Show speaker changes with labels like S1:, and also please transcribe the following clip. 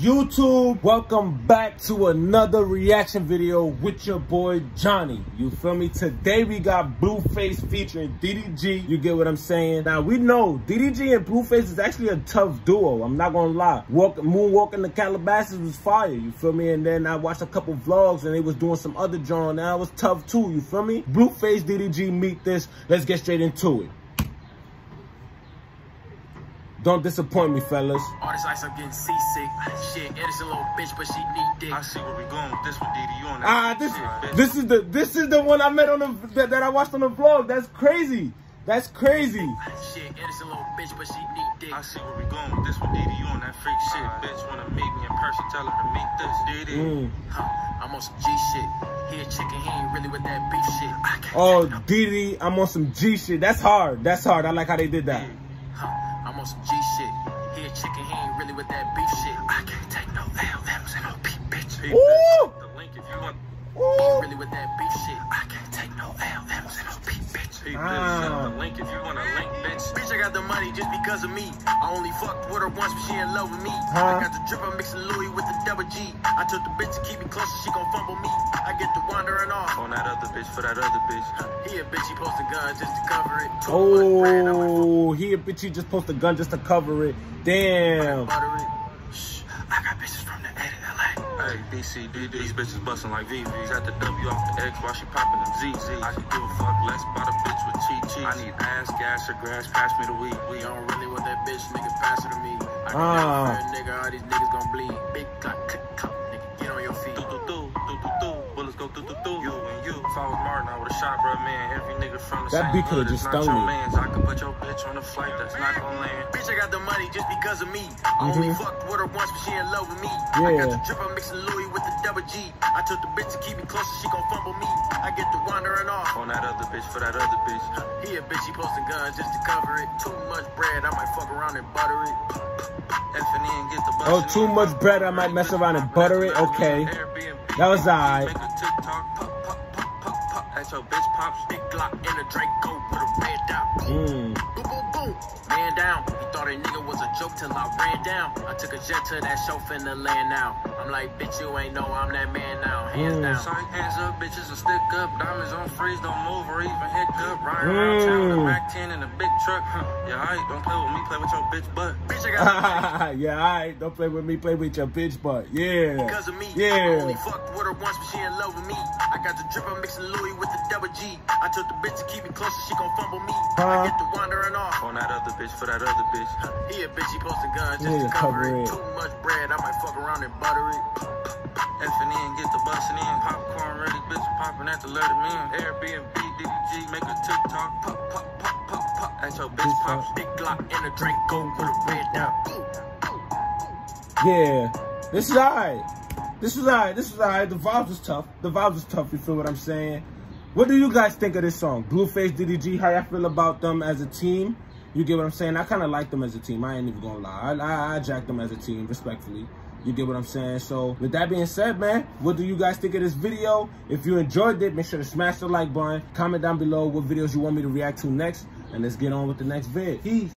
S1: YouTube? Welcome back to another reaction video with your boy Johnny. You feel me? Today we got Blueface featuring DDG. You get what I'm saying? Now we know DDG and Blueface is actually a tough duo. I'm not gonna lie. Walk, moonwalking the Calabasas was fire. You feel me? And then I watched a couple vlogs and they was doing some other drawing. That was tough too. You feel me? Blueface DDG meet this. Let's get straight into it. Don't disappoint me, fellas.
S2: All this ice, I'm getting seasick. Shit, innocent little bitch, but she need dick.
S3: I see where we going with this one, DD. You on that
S1: Ah, this
S3: shit,
S1: this is the this is the one I met on the that, that I watched on the vlog. That's crazy. That's crazy.
S2: Shit, innocent little bitch, but she need dick.
S3: I see where we going with this one, DD. You on that freak shit. Bitch wanna meet me in person, tell her to meet this, DD.
S1: Mm.
S2: Huh, I'm on some G shit. He a chicken, he ain't really with that beef shit.
S1: Oh,
S2: take
S1: Didi, I'm on some G shit. That's hard. That's hard. I like how they did that.
S2: Huh, I'm on some G shit. He a chicken, he ain't really with that beef shit. I can't take no LMs and no peep bitch.
S1: Ooh.
S3: The link if you want.
S1: Ooh.
S2: really with that beef shit. I can't take no LMs and no bitch.
S3: Peep
S1: Ah.
S3: the link if you want a link, bitch.
S2: Bitch, I got the money just because of me. I only fucked with her once, but she in love with me.
S1: Huh?
S2: I got the drip, I'm mixing Louis with the double G. I took the bitch to keep me closer, she gon' fumble me. I get the wandering off.
S3: On that other bitch for that other bitch.
S2: He a bitch, he posting guns just to cover it. Too much bread, I might
S1: Oh, he a bitch. He just post a gun just to cover it. Damn.
S2: butter it. Shh, I got bitches from the A to LA.
S3: Hey, DC, These bitches busting like VVs. At the W off the X while she popping them ZZ. I could give a fuck less about a bitch with cheat cheese. I need ass, gas, or grass. Pass me the weed.
S2: We don't really want that bitch, nigga, pass it to me. I can
S1: Ah.
S2: never a nigga, all these niggas gon' bleed. Big clock, click, clock, nigga, get on your feet.
S3: Do do do do do do. Bullets go do do shot, bro, man. Every nigga from the
S1: That
S3: same
S1: beat coulda
S3: hood
S1: just
S3: is not
S1: stung
S3: your
S1: me.
S3: mans. I could put your bitch on a flight that's not gonna land.
S2: Bitch, I got the money just because of me. I only
S1: Mhm.
S2: fucked with her once, but she in love with me. Yeah. I
S1: Yeah.
S2: got the drip, I'm mixing Louis with the double G. I took the bitch to keep me closer, she gon' fumble me. I get the wandering off.
S3: On that other bitch for that other bitch.
S2: He a bitch, he posting guns just to cover it. Too much bread, I might fuck around and butter it.
S3: F and E and get the
S1: Oh, too much bread, I might mess around and butter it. Okay. That was alright.
S2: Glock in a Draco with a red dot.
S1: Mm.
S2: Boom, boom, boom. Man down. He thought a nigga was a joke till I ran down. I took a jet to that show finna land now. I'm like, bitch, you ain't know I'm that man now. Hands
S1: Mm.
S2: down.
S3: Hands up, bitches will stick up. Diamonds on freeze, don't move or even hiccup. Riding around town with
S1: Mm.
S3: a Mac 10 in a big truck. Huh. Yeah, I don't play with me, play with your bitch butt.
S2: Bitch, I got
S1: yeah, alright. Don't play with me. Play with your bitch butt. Yeah.
S2: because of me. I
S1: Yeah.
S2: only fucked with her once, but she in love with me. I got the drip, I'm mixing Louis with the double G. I took the bitch to keep me closer, she gon' fumble me.
S1: Huh?
S2: I get the wandering off.
S3: On that other bitch for that other bitch.
S2: He a bitch, he posting guns just
S1: Yeah,
S2: to cover, it.
S1: it.
S2: Too much bread, I might fuck around and butter it.
S3: F and E and get the bustin' in. Popcorn ready, bitch popping at the let 'em in. Airbnb, your bitch
S1: pop.
S2: Big Glock in a Draco with a red dot.
S1: Yeah. This is alright. This is alright. This is alright. The vibes was tough. The vibes was tough. You feel what I'm saying? What do you guys think of this song? Blueface, DDG, how y'all feel about them as a team? You get what I'm saying? I kind of like them as a team. I ain't even gonna lie. I, I, I jack them as a team, respectfully. You get what I'm saying? So, with that being said, man, what do you guys think of this video? If you enjoyed it, make sure to smash the like button. Comment down below what videos you want me to react to next. And let's get on with the next vid. Peace.